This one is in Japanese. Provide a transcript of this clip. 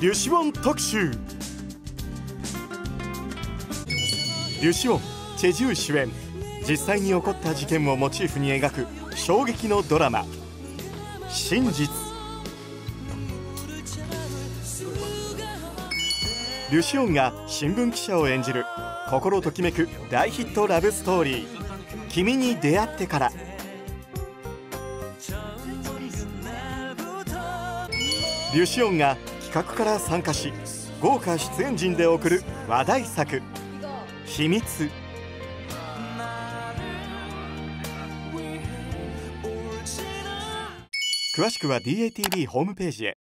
リュシオン特集リュシオンチェジュ主演実際に起こった事件をモチーフに描く衝撃のドラマ「真実」リュシオンが新聞記者を演じる心ときめく大ヒットラブストーリー「君に出会ってから」リュシオンが企画から参加し豪華出演陣で送る話題作「秘密」詳しくは DATV ホームページへ。